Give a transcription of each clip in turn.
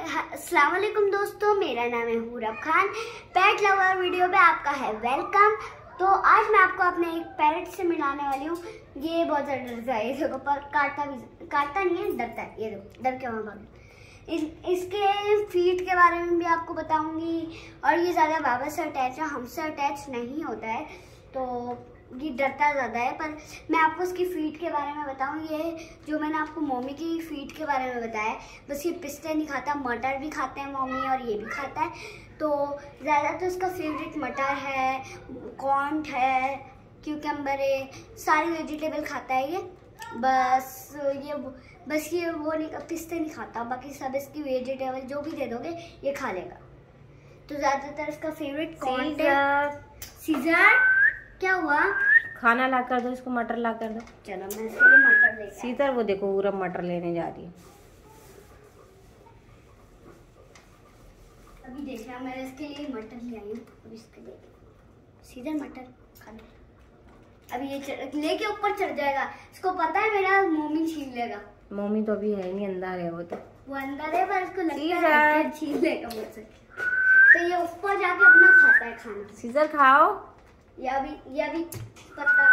अस्सलाम वालेकुम दोस्तों मेरा नाम है Hurab Khan. Pet lover video पे आपका है वेलकम तो आज मैं आपको अपने एक पैरट से मिलाने वाली हूँ। ये बहुत ज़्यादा डरता है ये देखो पर काटता भी काटता नहीं है डरता है ये देखो डर के वहाँ भाग इस, इसके फीट के बारे में भी आपको बताऊँगी। और ये ज़्यादा बाबा से अटैच है हमसे अटैच नहीं होता है। तो ये डरता ज़्यादा है पर मैं आपको उसकी फ़ीड के बारे में बताऊँ ये जो मैंने आपको मोमी की फ़ीड के बारे में बताया बस ये पिस्ते नहीं खाता मटर भी खाते हैं मोमी और ये भी खाता है। तो ज़्यादा तो इसका फेवरेट मटर है कॉन्ट है क्यूकम्बर है सारी वेजिटेबल खाता है ये। बस ये बस ये वो नहीं पिस्ते नहीं खाता बाकी सब इसकी वेजिटेबल जो भी दे दोगे ये खा लेगा। तो ज़्यादातर इसका फेवरेट कॉर्न है। सीजर क्या हुआ? खाना ला कर दो इसको मटर ला कर दो। चलो मैं इसके लिए मटर लेकर सीतर वो देखो पूरा मटर लेने जा रही है। अभी देखना मैं इसके लिए मटर ले आई हूँ। इसके लिए सीधे मटर खा ले। अभी ये लेके ऊपर चढ़ जाएगा। इसको पता है मेरा मोमी छीन लेगा मम्मी तो अभी है नहीं अंदर है वो तो। वो अंदर है पर इसको लगता। है छीन लेगा मुझसे। तो ये ऊपर जाके अपना खाता है खाना। सीजर खाओ। ये अभी ये अभी पता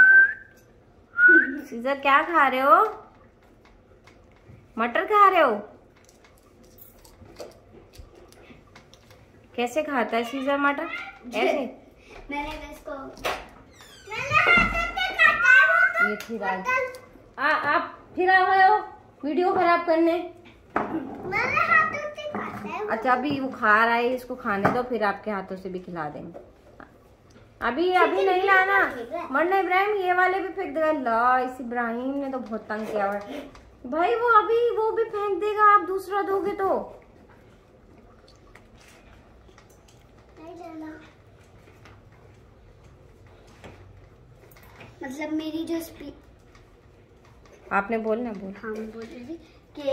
सीजर क्या खा रहे हो? मटर खा रहे हो? कैसे खाता है सीजर मटर? ऐसे? मैंने इसको ये फिर आ आप फिर आ गए हो वीडियो खराब करने? मैंने हाथों से खाता है। अच्छा अभी वो खा रहा है इसको खाने दो फिर आपके हाथों से भी खिला देंगे। अभी अभी नहीं लाना मरना इब्राहिम ये वाले भी फेंक देगा। ला इस इब्राहिम ने तो बहुत तंग किया हुआ भाई वो अभी वो भी फेंक देगा। आप दूसरा दोगे तो। मतलब मेरी जो स्पी आपने बोलना बोल। हाँ मैं बोल रही थी। कि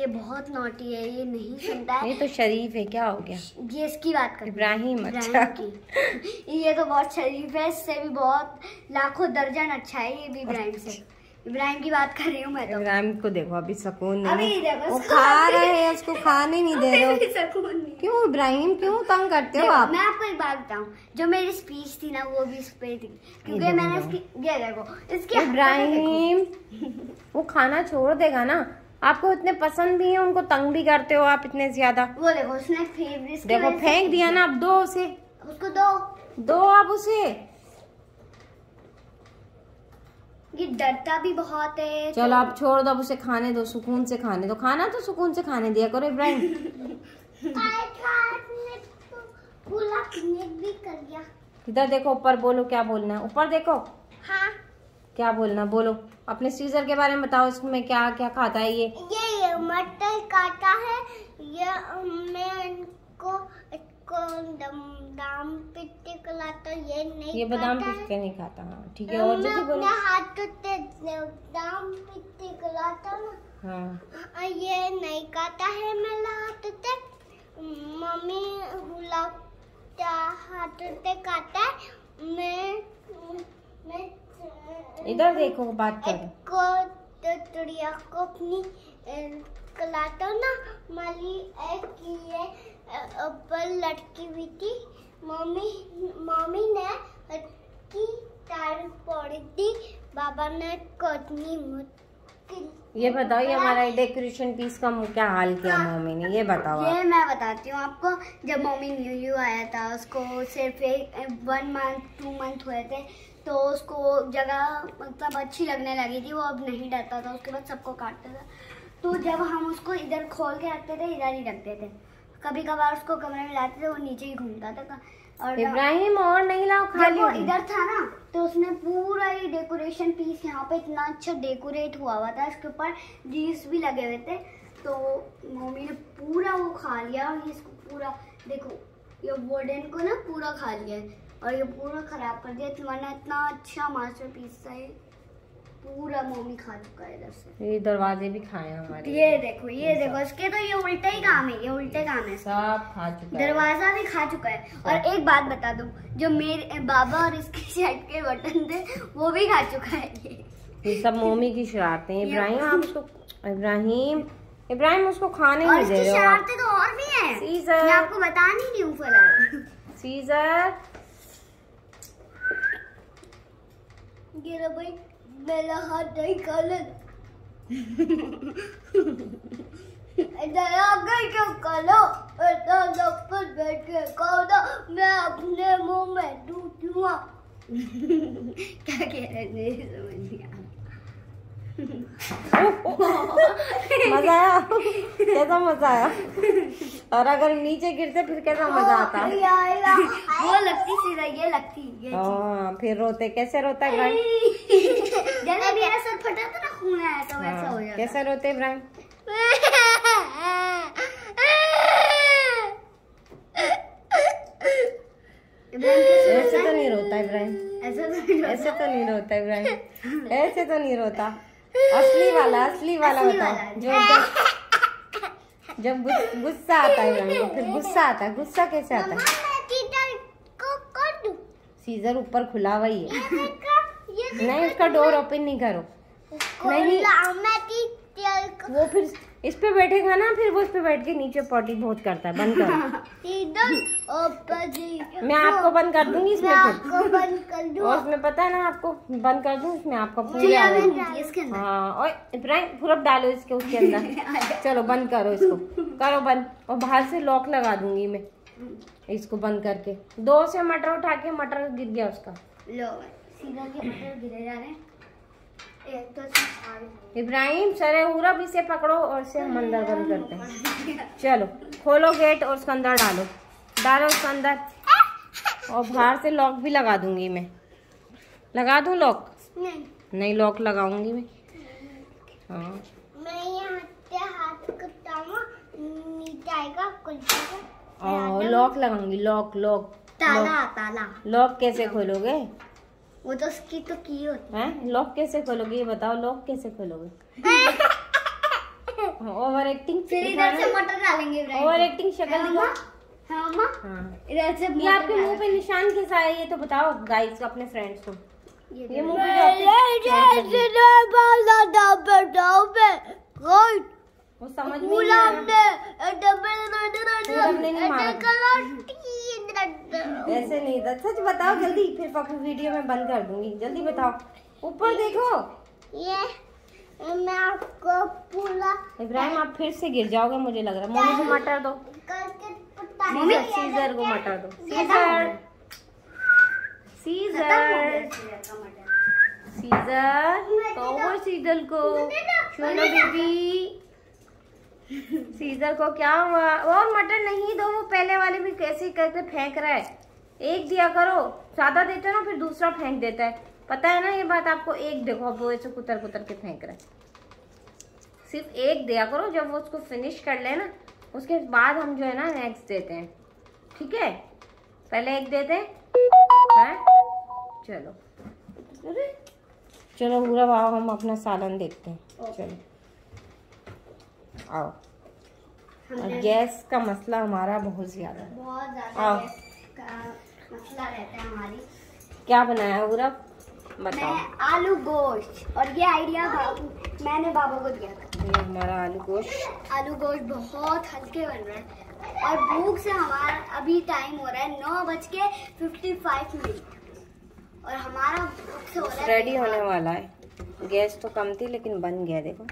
ये बहुत नोटी है ये नहीं सुनता है। ये तो शरीफ है क्या हो गया? ये इसकी बात कर इब्राहिम अच्छा। की। ये तो बहुत शरीफ है इससे भी बहुत लाखों दर्जन अच्छा है ये भी इब्राहिम से। इब्राहिम की बात कर रही हूँ मैं तो। इब्राहिम को देखो अभी सुकून अभी नहीं देखो वो खा रहे हैं उसको खाने नहीं दे रहे सुकून नहीं। क्यों इब्राहिम क्यों तंग करते हो आप? मैं आपको एक बात बताऊँ जो मेरी स्पीच थी ना वो भी इस पे थी। क्योंकि मैंने इसकी ये देखो इसके इब्राहिम वो खाना छोड़ देगा ना? आपको इतने पसंद भी है उनको तंग भी करते हो आप इतने ज़्यादा? वो देखो उसने फेवरेट देखो फेंक दिया ना अब दो उसे। उसको दो। दो आप उसे। ये डरता भी बहुत है चलो आप छोड़ दो अब उसे खाने दो सुकून से खाने दो। खाना तो सुकून से खाने दिया करो इब्राहिम। भी कर दिया। इधर देखो ऊपर बोलो क्या बोलना है? ऊपर देखो। हाँ। क्या बोलना बोलो। अपने सीजर के बारे में बताओ इसमें क्या क्या खाता है ये? ये ये मटर काटा है। ये मैं इनको इसको दम दाम पिट्टे खिलाता ये नहीं ये बादाम खाता है। नहीं खाता हाँ ठीक है और मैं अपने हाथों से दाम पिट्टे खिलाता हूँ। हाँ। ये नहीं खाता है मेरा हाथ से। मम्मी हुलाता हाथ से खाता है। मैं मैं इधर देखो बात करो। को तो को अपनी ना माली एक ये ऊपर लटकी हुई थी। मम्मी मम्मी ने की तार बाबा ने कटनी ये बताओ ये हमारा डेकोरेशन पीस का क्या हाल किया मम्मी ने? ये बताओ ये मैं बताती हूँ आपको जब मम्मी न्यू यू आया था उसको सिर्फ़ एक वन मंथ टू मंथ हुए थे तो उसको जगह मतलब अच्छी लगने लगी थी वो अब नहीं डरता था उसके बाद सबको काटता था। तो जब हम उसको इधर खोल के रखते थे इधर ही रखते थे। कभी कभार उसको कमरे में लाते थे वो नीचे ही घूमता था। और इब्राहिम और नहीं लाओ खाली वो इधर था ना तो उसने पूरा ये डेकोरेशन पीस यहाँ पे इतना अच्छा डेकोरेट हुआ हुआ था इसके ऊपर लीव्स भी लगे हुए थे। तो मम्मी ने पूरा वो खा लिया और इसको पूरा देखो ये वुडन को ना पूरा खा लिया है। और ये पूरा खराब कर दिया। वरना इतना अच्छा मास्टर पीस था ये। पूरा मम्मी खा चुका है इधर से। ये दरवाजे भी खाए हमारे ये देखो ये देखो इसके तो ये उल्टे ही काम है ये उल्टे काम है सब खा चुका है। दरवाज़ा भी खा चुका है। और एक बात बता दूँ जो मेरे बाबा और इसके शर्ट के बटन थे वो भी खा चुका है ये। ये सब मोमी की शरारतें हैं। इब्राहिम आप उसको इब्राहिम इब्राहिम उसको खाने नहीं दे रहे हो। शरारतें तो और भी हैं। सीजर। मैं आपको बता नहीं रही हूँ फ़िलहाल। सीजर लो भाई मेरा हाथ नहीं क्यों करो सब पर बैठ के ना मैं अपने मुँह में दूँगा क्या कह रहे थे समझ नहीं मज़ा आया? कैसा मज़ा आया? और अगर नीचे गिरते फिर कैसा मज़ा आता? ये लगती ये हाँ फिर रोते कैसे रोता है इब्राहिम? जैसे मेरा सर फटा था ना खून आया तो वैसा हो हाँ, जाता। कैसे रोते इब्राहिम? ऐसे तो नहीं रोता इब्राहिम। ऐसा तो नहीं ऐसे तो रोता इब्राहिम। ऐसे तो नहीं रोता। असली वाला असली वाला बताओ। जो जब गुस्सा आता है फिर गुस्सा आता है। गुस्सा कैसे आता है? सीजर ऊपर खुला हुआ ही है। नहीं उसका डोर ओपन नहीं करो। नहीं वो फिर इस पे बैठेगा ना फिर वो इस पे बैठ के नीचे पॉटी बहुत करता है। बंद करो। मैं आपको बंद कर दूँगी इसमें फिर। बंद कर दूँ। और उसमें पता है ना आपको बंद कर दूँ इसमें आपका पूरे हाँ और इब्राहिम पूरब डालो इसके उसके अंदर। चलो बंद करो इसको। करो बंद। और बाहर से लॉक लगा दूँगी मैं। इसको बंद करके। दो से मटर उठा के मटर गिर गया उसका। लो सीधा के मटर गिरे जा रहे तो इब्राहिम सरे उरब इसे पकड़ो और इसे हम अंदर बंद करते हैं। चलो खोलो गेट और उसके अंदर डालो। डालो उसके अंदर। और बाहर से लॉक भी लगा दूँगी मैं। लगा दूँ लॉक? नहीं। नहीं लॉक लगाऊँगी मैं। हाँ। मैं यहाँ हाथ कटाऊँगा नीचे आएगा कुल्फी लॉक लगाऊँगी लॉक लॉक ताला ताला लॉक कैसे खोलोगे वो तो उसकी तो की होती हैं लॉक कैसे खोलोगे ये बताओ लॉक कैसे खोलोगे ओवर एक्टिंग फिर इधर से मटर डालेंगे ओवर एक्टिंग शक्ल दिखाओ हाँ अम्मा हाँ इधर से ये आपके मुँह पे निशान किस आया ये तो बताओ गाइस अपने फ्रेंड्स को ये ये मुँह पे जो आपके वो समझ में नहीं हमने ऐसे नहीं था सच बताओ जल्दी फिर पापू वीडियो में बंद कर दूँगी। जल्दी बताओ। ऊपर देखो। ये मैं आपको पूरा इब्राहिम आप फिर से गिर जाओगे मुझे लग रहा है। मम्मी को मटर दो। सीजर सीजर को मटर दो। सीजर सीजर सीजर कहो सीजर को। सुनो बेबी। सीजर को क्या हुआ? और मटर नहीं दो वो पहले वाले भी कैसे करके फेंक रहा है? एक दिया करो ज़्यादा देते हो ना फिर दूसरा फेंक देता है। पता है ना ये बात आपको एक देखो वो ऐसे कुतर कुतर के फेंक रहा है। सिर्फ़ एक दिया करो जब वो उसको फिनिश कर ले ना उसके बाद हम जो है ना नेक्स्ट देते हैं। ठीक है? पहले एक देते हैं। हैं? चलो। अरे। चलो पूरा आओ हम अपना सालन देखते हैं। चलो। आओ। और गैस का मसला हमारा बहुत ज़्यादा है। बहुत ज़्यादा आओ। गैस का मसला रहता है हमारी। क्या बनाया पूरा बताओ। मैं आलू गोश्त। और ये आइडिया बाबू मैंने बाबा को दिया था। ये हमारा आलू गोश्त। आलू गोश्त बहुत हल्के बन रहे हैं। और भूख से हमारा अभी टाइम हो रहा है नौ बज के फिफ्टी फाइव मिनट और हमारा भूख से हो रहा है रेडी होने वाला है। गैस तो कम थी लेकिन बन गया देखो।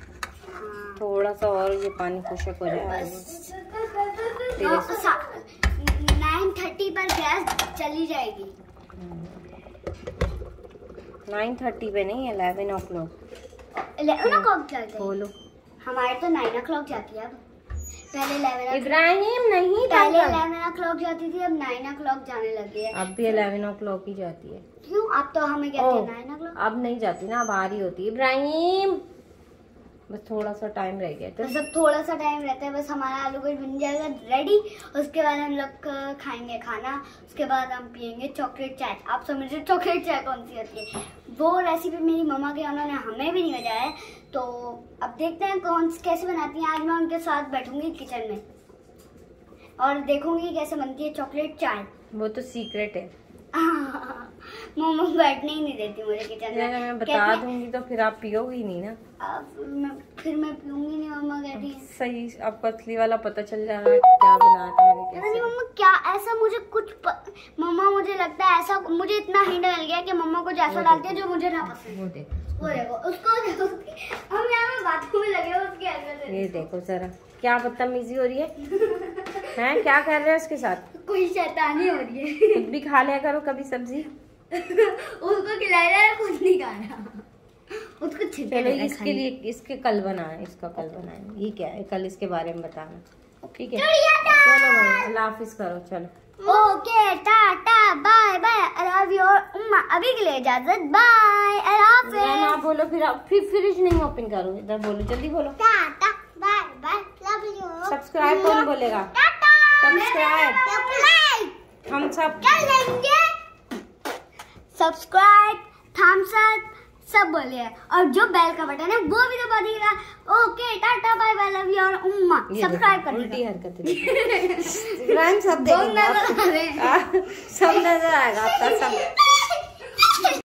थोड़ा सा और ये पानी खुशक हो जाए नाइन थर्टी पर गैस चली जाएगी। नाइन थर्टी पे नहीं eleven o'clock o'clock जाती है। हमारे तो नाइन ओ क्लॉक जाती है अब। पहले इलेवन इब्राहिम नहीं पहले इलेवन ओ क्लॉक जाती थी अब नाइन ओ क्लॉक जाने लगी है। अब भी अलेवन ओ क्लॉक ही जाती है। क्यों? अब तो हमें कहते हैं नाइन ओ क्लॉक अब नहीं जाती ना अब आ रही होती इब्राहिम! बस थोड़ा सा टाइम रह गया तो तो सब थोड़ा सा टाइम रहता है बस हमारा आलू गोश्त बन जाएगा रेडी उसके बाद हम लोग खाएँगे खाना उसके बाद हम पियेंगे चॉकलेट चाय आप समझ रहे चॉकलेट चाय कौन सी होती है? वो रेसिपी मेरी मम्मा के उन्होंने हमें भी नहीं बताया है। तो अब देखते हैं कौन कैसे बनाती हैं। आज मैं उनके साथ बैठूँगी किचन में। और देखूँगी कैसे बनती है चॉकलेट चाय वो तो सीक्रेट है। मम्मा बैठने ही नहीं देती मुझे किचन में। मैं बता दूँगी तो फिर आप पियोगी नहीं ना? अब मैं- फिर मैं पीऊँगी नहीं मम्मा कहती है। सही आपको असली वाला पता चल जाएगा कि क्या बनाया था मैंने नहीं कैसे मम्मा क्या ऐसा मुझे कुछ प... मम्मा मुझे लगता है ऐसा मुझे इतना हिंट मिल गया कि मम्मा कुछ ऐसा वो डालती है जो मुझे ना पसंद वो देखो। वो देखो उसको देखो। हम यहाँ बातों में लगे हो उसकी ये देखो जरा क्या बदतमीजी हो रही है? हैं? क्या कर रहे हो उसके साथ? कोई शैतानी हो रही है। खुद भी खा लिया करो कभी सब्ज़ी। उसको खिलाया खुद नहीं खाना उसको चलो इसके लिए इसके कल बनाए इसका कल बनाए। ये क्या है? कल इसके बारे में बताना। ठीक है? चलो भाई अल्लाह हाफिज करो चलो। Okay tata bye bye. I love you उम्मा अभी के लिए इजाज़त। बाय अल्लाह ना हाफिज आप बोलो फिर आप फिर फ्रिज नहीं ओपन करो। इधर बोलो जल्दी बोलो। Tata bye bye. Love you subscribe कौन बोलेगा? सब्सक्राइब हम सब कर लेंगे सब्सक्राइब थम्स अप सब बोले है। और जो बेल का बटन है वो भी दबा दीजिएगा okay tata bye bye love you और उम्मा। सब्सक्राइब कर उल्टी दीजिएगा हरकत सब देखेंगे। सब नज़र आएगा आपका सब।